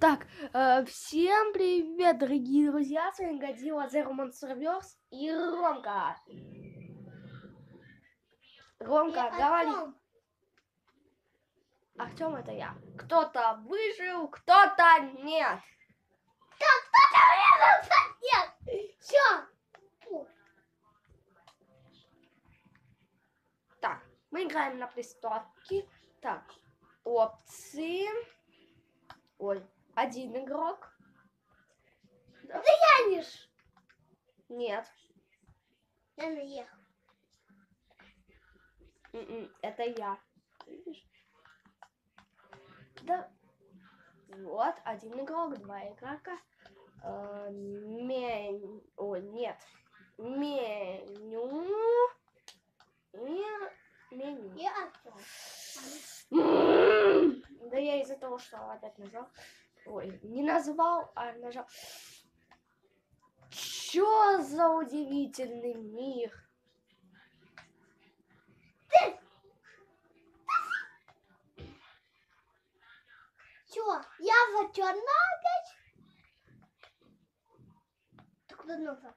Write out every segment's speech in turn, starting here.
Так, э, всем привет, дорогие друзья, с вами Годзилла Zero Monsterverse и Ромка. Ромка, говори. Артем, это я. Кто-то выжил, кто-то нет. Нет, все. Так, мы играем на приставке. Так, опции. Ой, один игрок. Тянешь. Нет, Я наехал. м-м, это я. Видишь? Да. Вот, один игрок, два игрока. Э, мен- Ой, нет. Меню. Ме- Меню. Я Артем. М, Да я из-за того, что опять нажал. Ой, не назвал, а нажал. Чё за удивительный мир? Все, я за черного опять. Ты куда нужно?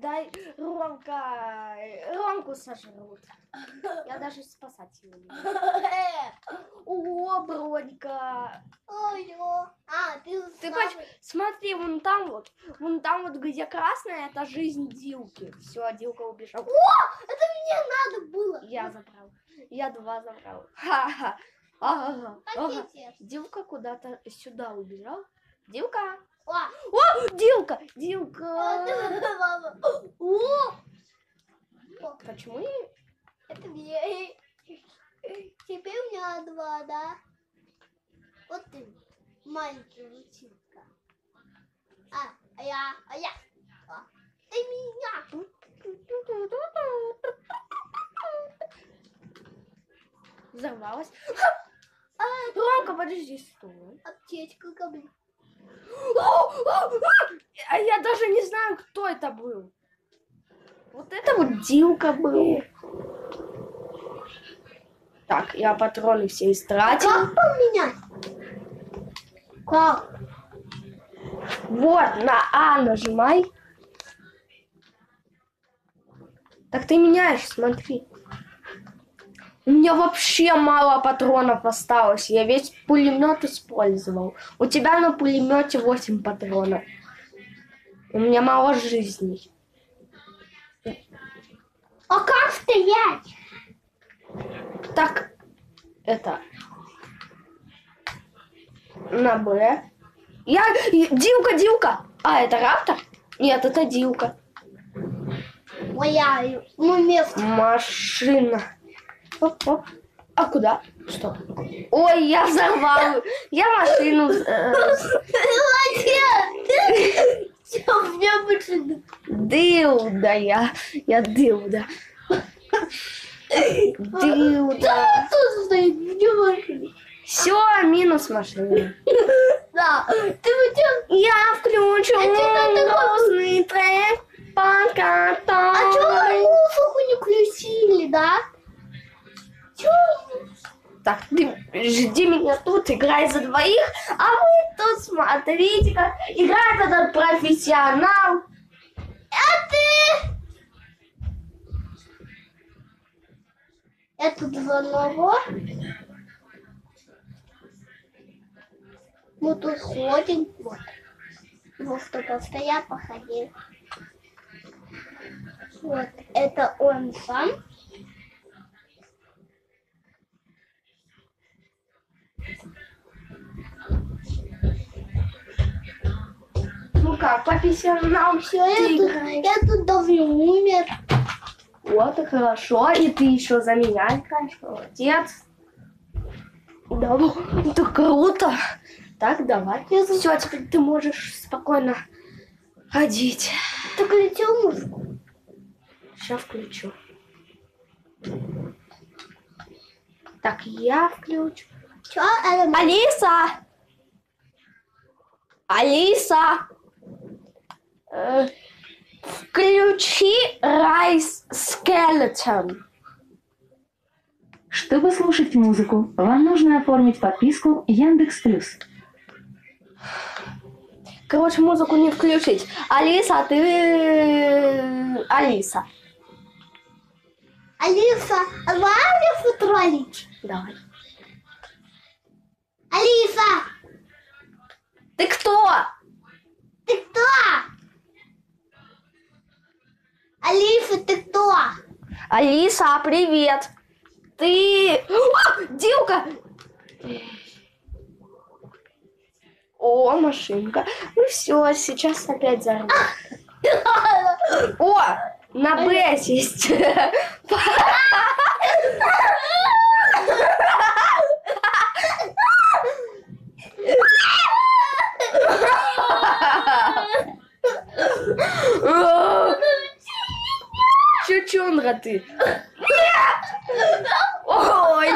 Дай Ромка, Ромку сожрут. Я даже спасать его не буду. О, бронька. Ой, о. А, ты Ты поч- Смотри, вон там вот, вон там вот, где красная, это жизнь Дилки. Все, Дилка убежал. Это мне надо было. Я забрал. Я два забрал. Ха-ха. Ага, ага. Дилка куда-то сюда убежал. Дилка. О, Дилка, Дилка. О, Почему я... это мне. Теперь у меня два, да? Вот ты, маленький лучинка. А, а я, а я. А, ты меня. Взорвалась. А, Ромка, подожди, стой. Аптечка ко мне. А я даже не знаю, кто это был. Вот это вот Дилка был. Так, я патроны все истратил. Как поменять? Как? Вот, на А нажимай. Так ты меняешь, смотри. У меня вообще мало патронов осталось. Я весь пулемет использовал. У тебя на пулемете 8 патронов. У меня мало жизней. А как стоять? Так, это... На Б. Я... Дилка, Дилка! А, это Раптор? Нет, это Дилка. Моя, мой место. Машина. Оп, оп. А куда? Что? Ой, я взорвал. Я машину... э, Молодец! У меня больше... Дилда я. Я дилда. Дилда. Кто стоит? Где машина? Все, минус машина. Да. Ты хотел... Я включу А грустный трек, под А вы музыку не включили, да? Так, жди меня тут, играй за двоих, а вы тут смотрите, как играет этот профессионал. А ты? Это звонок. Мы тут ходим. Вот. Вот кто-то стоят, походил. Вот, это он сам. Как, профессионал Все, я тут, я тут давно умер. Вот и хорошо, и ты еще за меня играешь, молодец. Да, ну, это круто. Так, давай. Все, теперь ты можешь спокойно ходить. Ты включил музыку? Сейчас включу. Так, я включу. Чё? Это... Алиса! Алиса! Включи Rise Skeleton. Чтобы слушать музыку, вам нужно оформить подписку Яндекс Плюс. Короче, музыку не включить. Алиса, ты... Алиса. Алиса, давай Алису троллить? Давай. Алиса, Ты кто? ты кто? Алиса, ты кто? Алиса, привет. Ты... О, Дилка! О, машинка. Ну все, сейчас опять взорвем. О, на Б сесть. Чучундра ты. Ой,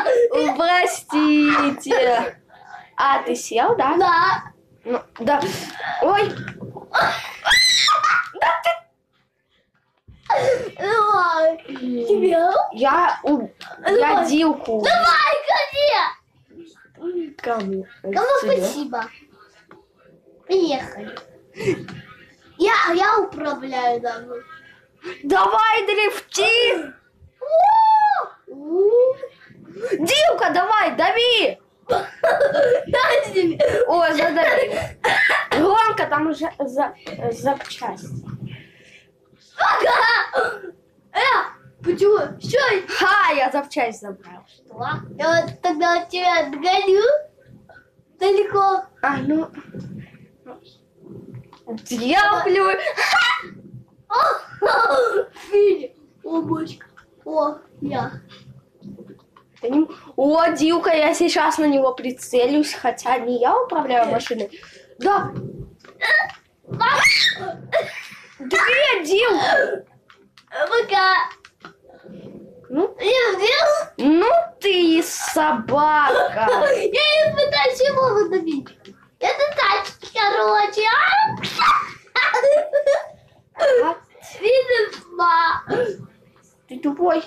простите. А, ты сел, да? Да. Ну, да. Ой, Ой, Тебе? я, у... я Дилку. Давай, ходи. Кому? Кому спасибо? Приехали. Я, я управляю домой. Давай, дрифти! Дилка, давай, дави! О, задави. Громко, там уже за, запчасть. Ага. Э, почему? Что? Ха, я запчасть забрал. Что? Я вот тогда тебя догоню. Далеко. А, ну... Дьявлю! О, Филя. О, бочка. О, я. Не- О, Дилка, я сейчас на него прицелюсь, хотя не я управляю машиной. Да. Две, Дилка! Пока. Ну, ну ты и собака. Я не пытаюсь его выдавить. Это тачки, короче. А, Ты тупой.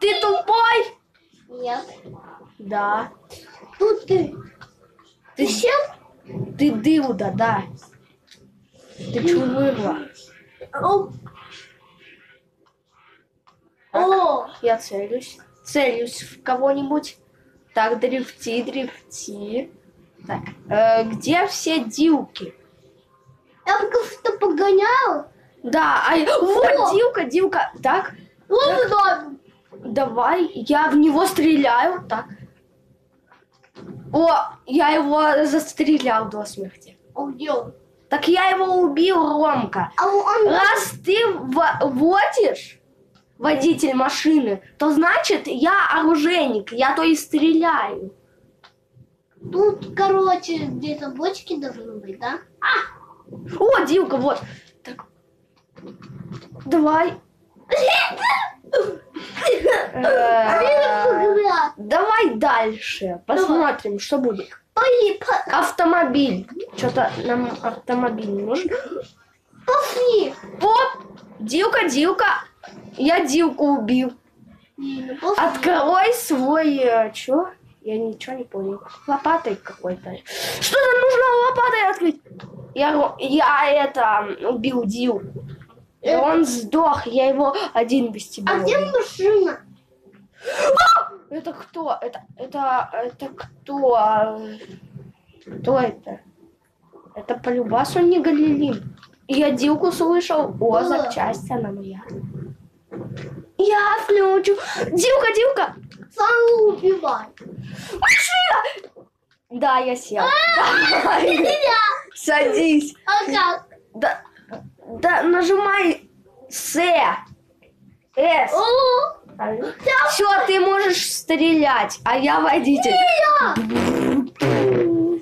Ты тупой? Нет. Да. Тут ты. Ты сел? Ты дылда, да. Ты чувырла. О. О. Я целюсь. Целюсь в кого-нибудь. Так, дрифти, дрифти. Так, э, где все дилки? Я только что погонял. Да, а вот дилка, дилка. Так, Вот он. давай, я в него стреляю. Так. О, я его застрелял до смерти. А он? Так я его убил, Ромка. А он... Раз ты во- водишь, водитель машины, то значит я оружейник, я то и стреляю. Тут, короче, где-то бочки должны быть, да? О, Дилка, вот. Так. Давай. Давай дальше. Посмотрим, что будет. Автомобиль. Что-то нам автомобиль нужен. пошли. Оп! Дилка, Дилка. Я Дилку убил. Открой свой... э, чё? Я ничего не понял. Лопатой какой-то. Что нам нужно лопатой открыть? Я, я это, убил Дилку. И Э. он сдох, я его один без тебя А где машина? Это кто? Это, это, это кто? Кто это? Это по любасу не Галилин. Я Дилку слышал. О, запчасть, она моя. Я включу. Дилка, Дилка! Сам убивай. Машина! Да, я сел. Давай, Садись. А как? Да, да, нажимай С. С. Все, ты можешь стрелять, а я водитель. я!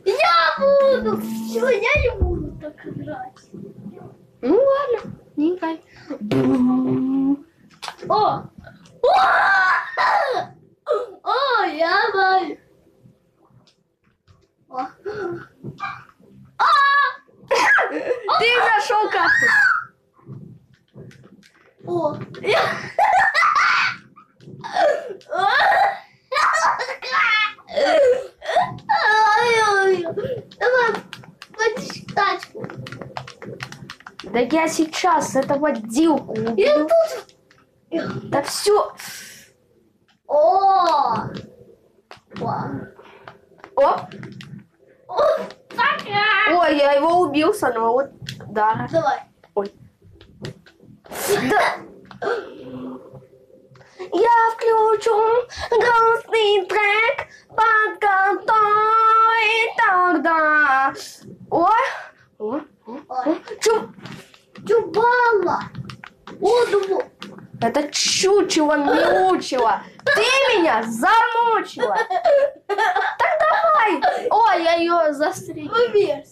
Я буду! Все, я не буду так играть. Ну ладно, не играй. О! О! О, я знаю. А! Ты нашел кактус. О! Давай, водишь тачку. Да я сейчас этого Дилку Я убью. Да все. О! О. Ой, я его убил с одного удара. Давай. Ой. Да. Я включу грустный трек под который тогда. Ой. О, Ой. чу- Чубала. О, думаю. Это чучело мяучело. Ты меня замучила. Так давай. Ой, я ее застрелил. Поверь.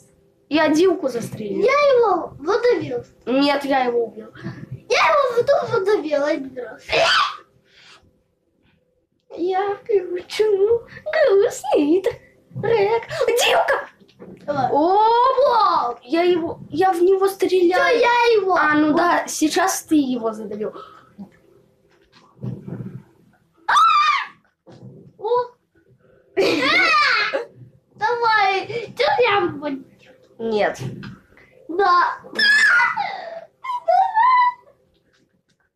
Я Дилку застрелил. Я его выдавил. Нет, я его убил. Я его потом выдавил один раз. Я включу грустный трек. Дилка! Давай. О, я его, я в него стреляю. я его. А, ну да, сейчас ты его задавил. О. Давай. Я буду? Нет. Да.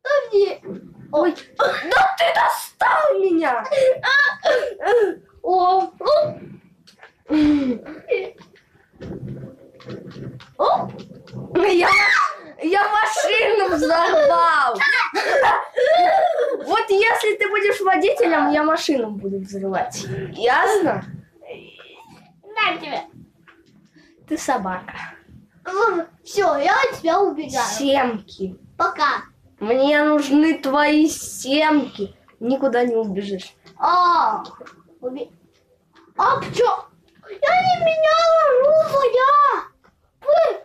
Давай. Ой, да ты достал меня! О. О. Я, я машину взорвал. Вот если ты будешь водителем, я машину буду взрывать. Ясно? На тебе. Ты собака. Все, я от тебя убегаю. Семки. Пока. Мне нужны твои семки. Никуда не убежишь. А, уби... а чё? Я не меняла оружие. Вы...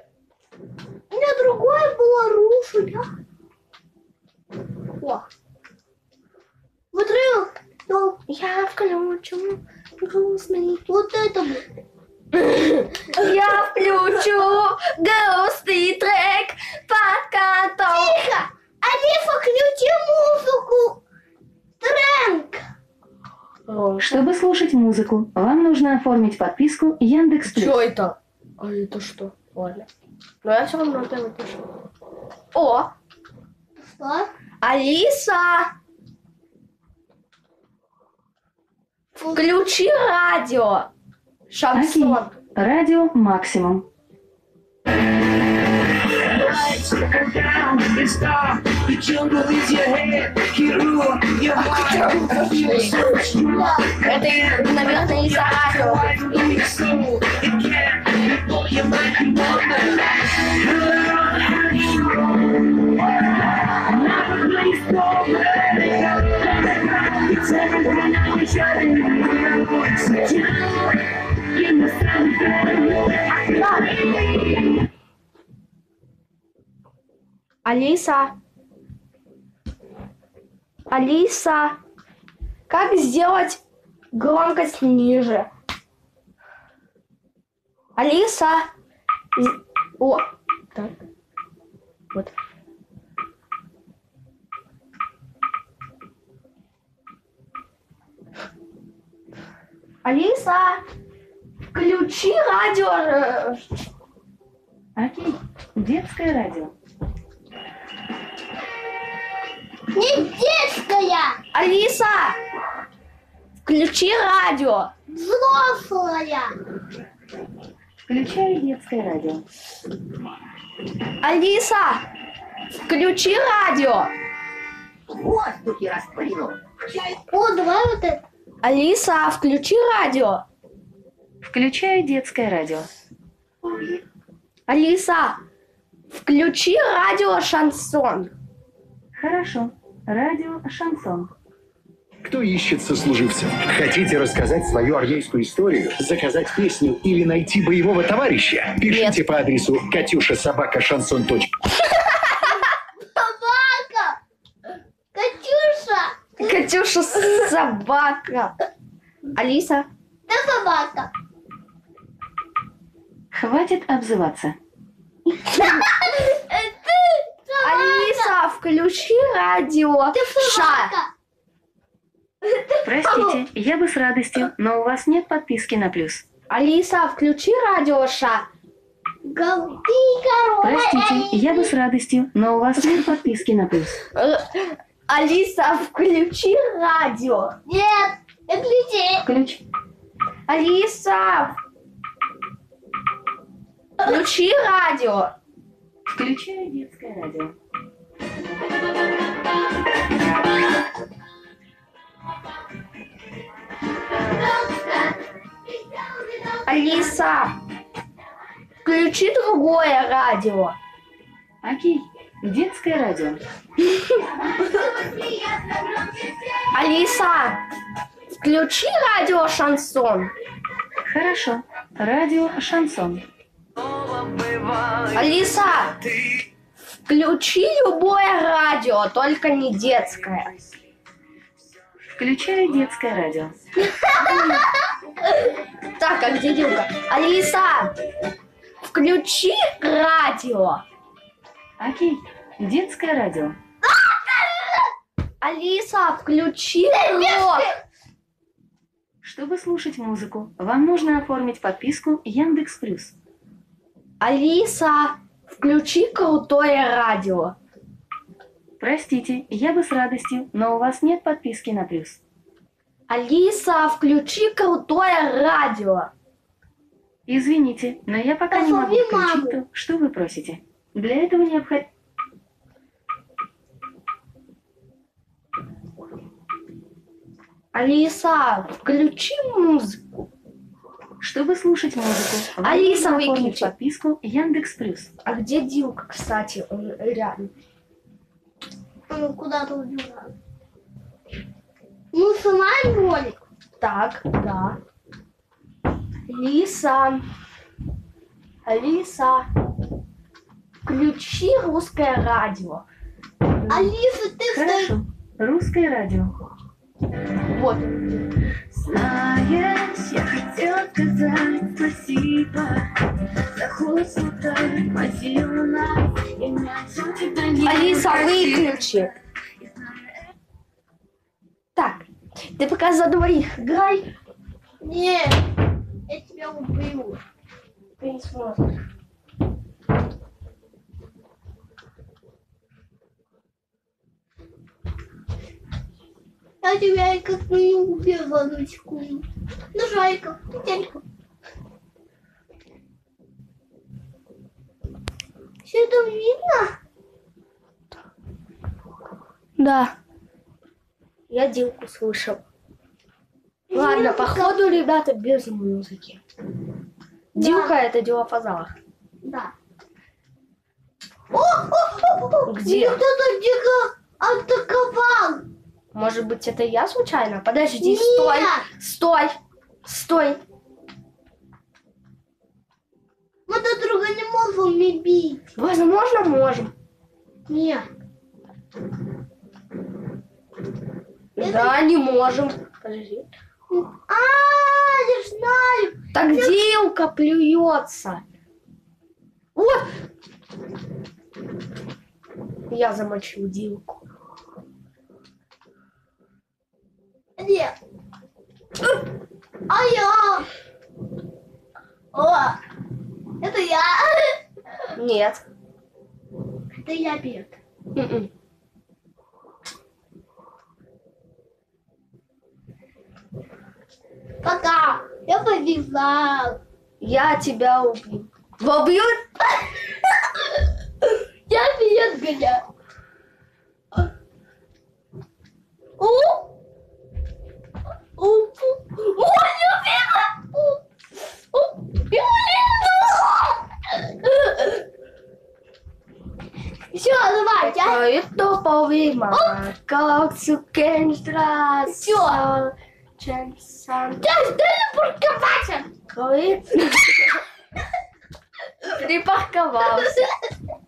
У меня другое было оружие. О. Смотри, ну, Я включу грустный. вот это. Я включу грустный трек, под которым... Тихо! Алиса, включи музыку. Тренк. Чтобы слушать музыку, вам нужно оформить подписку Яндекс. Что это? А это что? Ладно. Но я все равно это напишу. О, Что? Алиса! Включи радио. Шансон. Окей. Радио Максимум. Это, наверное, из-за радио. Алиса. Алиса. Как сделать громкость ниже? Алиса. О. Так. Вот. Алиса. Включи радио. э, Окей. Детское радио. Не детская, Алиса. Включи радио. взрослая. Включаю детское радио. Алиса. Включи радио. О, давай вот это. Алиса, включи радио. Включаю детское радио. Алиса, включи радио шансон. Хорошо. Радио Шансон. Кто ищет сослуживцев? Хотите рассказать свою армейскую историю, заказать песню или найти боевого товарища? Пишите по адресу катюша собака шансон Собака. Катюша. Собака. Алиса, Да собака. Хватит обзываться. Алиса, включи радио. Ты Ша. собака. Простите, я бы с радостью, но у вас нет подписки на плюс. Алиса, включи радио Ша. Простите, я бы с радостью, но у вас нет подписки на плюс. Э, Алиса, включи радио. Нет, выключи. Ключ. Алиса, включи радио. Включаю детское радио. Алиса, включи другое радио. Окей, детское радио. Алиса, включи радио Шансон. Хорошо. Радио Шансон. Алиса, включи любое радио, только не детское. Включаю детское радио. Так, а где Дилка? Алиса, включи радио. Окей, детское радио. Алиса, включи рок. Чтобы слушать музыку, вам нужно оформить подписку Яндекс Плюс. Алиса, включи крутое радио. Простите, я бы с радостью, но у вас нет подписки на плюс. Алиса, включи крутое радио. Извините, но я пока не могу Позови включить маму. то, что вы просите. Для этого необходимо... Алиса, включи музыку. Чтобы слушать музыку, Алиса, выключи. подписку Яндекс Плюс. А где Дилка, кстати? Он рядом. Он куда-то убежал. Ну, снимаем ролик. Так, да. Алиса. Алиса. Включи русское радио. Алиса, ты. Хорошо. Русское радио. Вот. Знаешь, я хотела сказать спасибо за холод нас, Алиса, выключи. Так, ты пока за двоих играй. Нет, я тебя убью. Ты не сможешь. Я тебя как не убил в одну секунду. Ну, Жайка, петелька. Все это видно? Да. Я Дилку слышал. Ладно, походу, ребята, без музыки. Дилка это Дилафазал. Да. О, о, о, о, Где? меня Кто-то дико атаковал. Может быть, это я случайно? Подожди, Нет. стой, стой, стой. Мы друг друга не можем не бить. Возможно, можем. Нет. Да, не можем. Подожди. А, я знаю. Так Дилка плюется. Вот. Я замочил Дилку. Нет. А я. О, это я. Нет. Это я бед. М-м. Пока. Я побежал. Я тебя убью. Убью? Я гоня. У. У. У, любимая. У. У. Все, давай, я. Это повима, как цукенштра. Всё. Ченсан. Дай, дай парковаться. Говорит. Припарковался.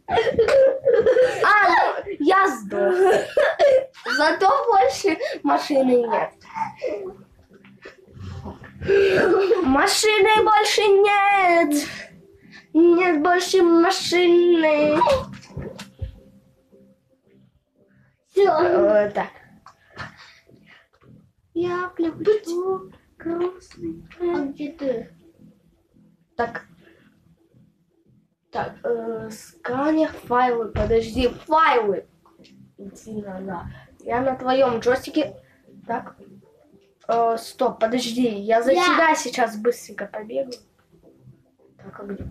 А, ну, я сдох. Зато больше машины нет. Машины больше нет. Нет больше машины. Все. Э, Так. Я влюблю грустный А где ты? Так. Так, э, сканер файлы, подожди, файлы. Иди на, Я на твоем джойстике. Так. Э, стоп, подожди, я за Я. тебя сейчас быстренько побегу. Так, а где?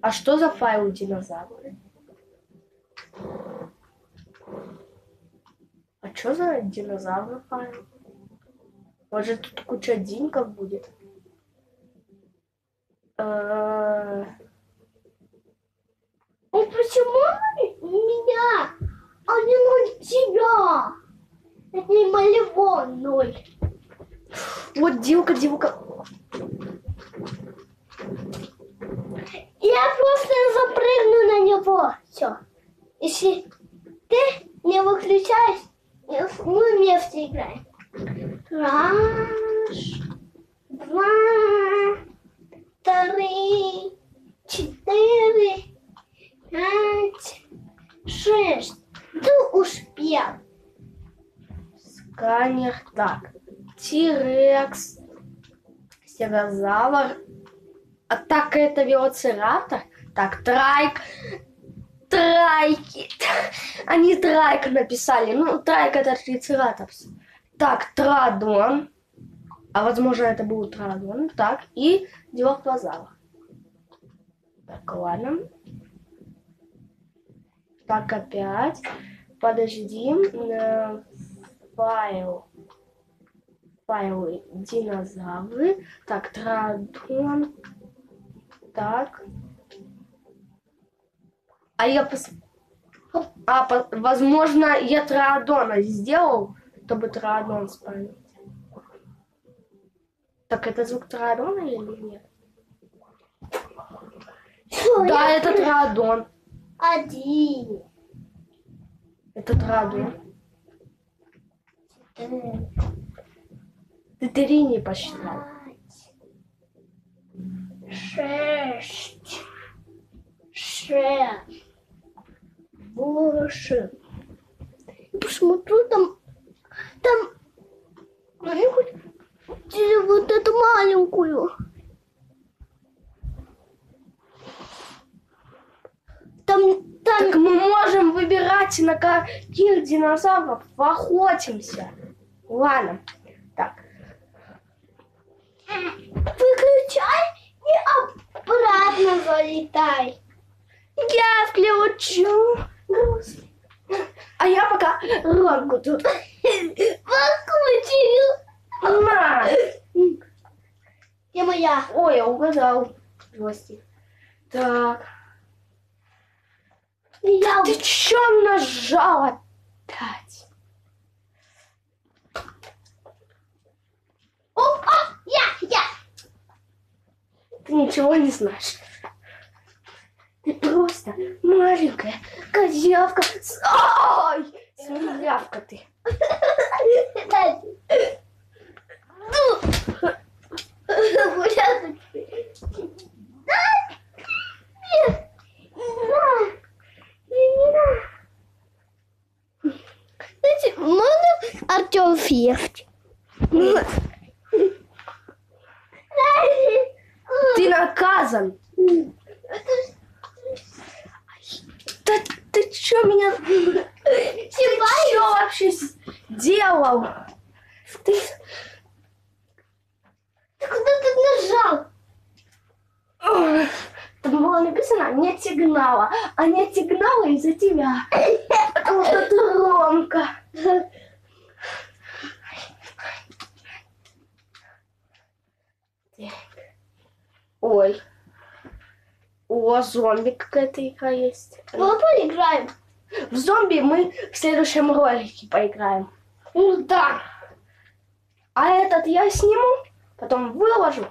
А что за файлы динозавры? А что за динозавры файл? Может тут куча динков будет? Э, Ну почему у меня, а не ноль тебя? Это не малевон ноль. Вот дилка, дилка. Я просто запрыгну на него. Все. Если ты не выключаешь, мы вместе играем. Раз, два, три, четыре, пять, шесть. Ты успел. Сканер. Так. Тирекс. Стегозавр. Атака это велоцираптор. Так, трайк. Трайки. Они трайк написали. Ну, трайк это трицератопс. Так, традон. А возможно это был традон. Так, и дилоплазавр. Так, ладно. Так, опять. Подожди. Э, Файл. Файлы динозавры. Так, традон. Так. А я пос... А, по- возможно, я траадона сделал, чтобы траадон спалить. Так, это звук траадона или нет? Всё, Да, это траадон. Один. Это траадон. Четыре. Ты три не посчитал. шесть, шесть, восемь. Посмотрю там, там, вот эту маленькую. Там, там, Так мы можем выбирать, на каких динозавров охотимся. Ладно. Выключай и обратно залетай. Я включу. А я пока рамку тут. Выключил. На. Где моя? Ой, я угадал. Джойстик. Так. Я Ты чё нажал опять? О, о, я, я. Ты ничего не знаешь. Ты просто маленькая козявка. Ой! Смелявка ты. Можно Артем съесть? Ты наказан. Да ты чё меня... Ты чё вообще сделал? Ты... Ты куда ты нажал? Там было написано «нет сигнала», а нет сигнала из-за тебя. Потому что ты Ромка. Ой. О, зомби какая-то игра есть. Мы поиграем. В зомби мы в следующем ролике поиграем. Ну да. А этот я сниму, потом выложу.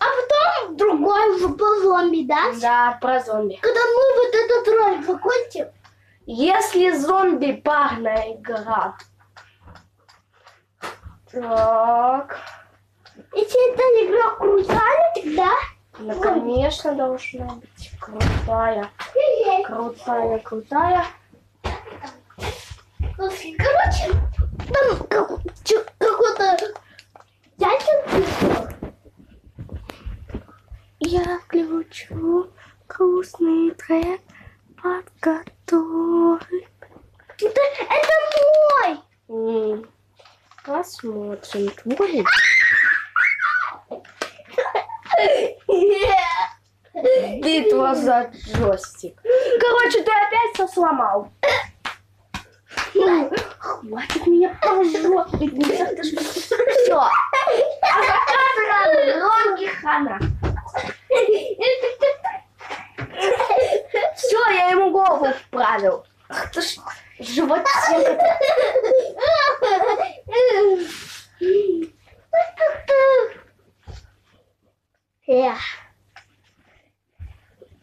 А потом другой уже по зомби, да? Да, про зомби. Когда мы вот этот ролик закончим, Если зомби парная игра. Так. если эта игра крутая, тогда... Ну, конечно, должна быть крутая. Крутая, крутая. Короче, там какой-то это... Я включу грустный трек, под который... Это, это мой. Посмотрим. Твой. Битва за джойстик. Короче, ты опять все сломал. Хватит меня пожопить. Все. А ноги хана. Все, я ему голову вправил. Ах ты ж животинка. Эх.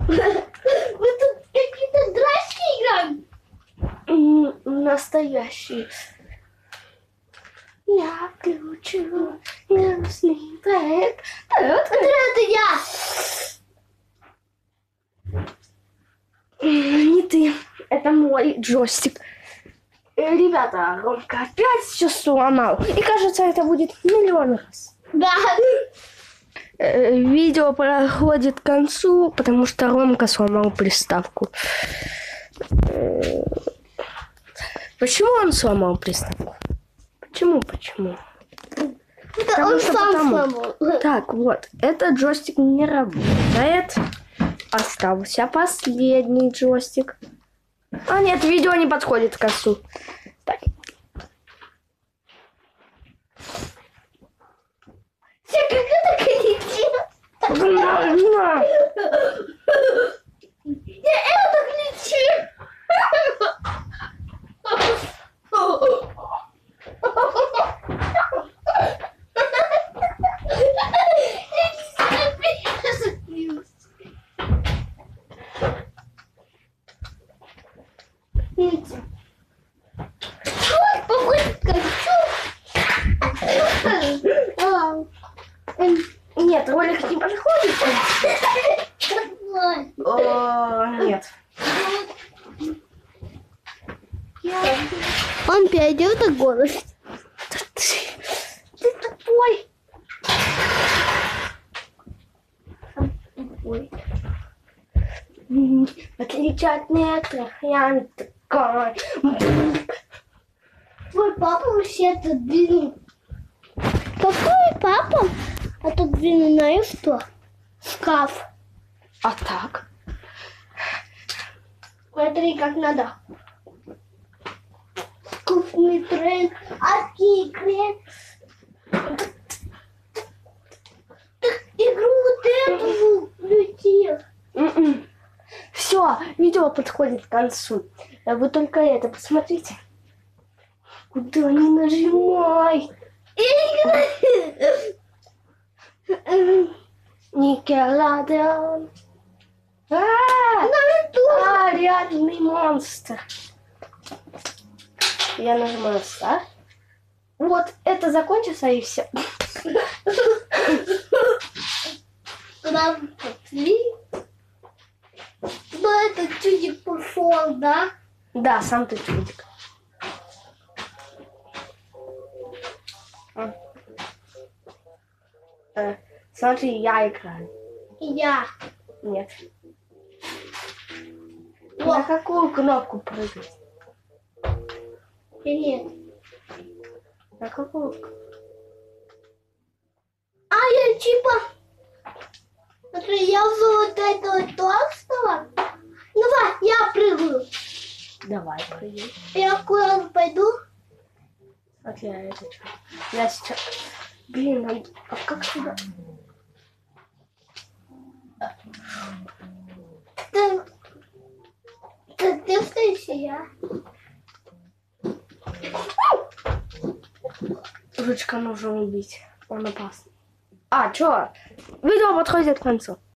Вы тут какие-то драчки играем? М, Настоящий. Я включу грустный трек. Вот это я. Не ты. Это мой джойстик. Э, Ребята, Ромка опять все сломал. И кажется, это будет миллион раз. Да. Э, Видео проходит к концу, потому что Ромка сломал приставку. Э, Почему он сломал приставку? Почему, почему? Это Потому он что сам потому. сломал. Так, вот, этот джойстик не работает. Остался последний джойстик. А нет, видео не подходит к концу. Так, Все, как это кричит? на, на. Я это кричит. Видите? Вот попытка. Вау. М, Нет, ролик не подходит. Ой. О, нет. Он перейдет на голос. Да Ты, ты тупой. Тупой. М, В отличие от некоторых, я не такой. Твой папа вообще отодвинул. Какой папа отодвинул, знаешь что? Шкаф. А так? Смотри, как надо. Вкусный тренд. Аки крем. Так игру вот эту включил. Все, видео подходит к концу. А Вы только это посмотрите. Куда не нажимай. Никеладеон. А, а, реальный монстр. Я нажимаю старт. Вот, это закончится и все. Туда пошли. Ну, это чудик пошел, да? Да, сам ты чудик. Э, Смотри, я играю. Я. Нет. На какую кнопку прыгать? И нет. На какую? А я типа... Смотри, я за вот этого толстого. Давай, я прыгаю. Давай, прыгай. Я куда пойду? Смотри, а это что? Я сейчас... Блин, надо- а как сюда? Ты, ты, ты и я. Ручка нужно убить. Он опасный. А, чё? Видео подходит к концу.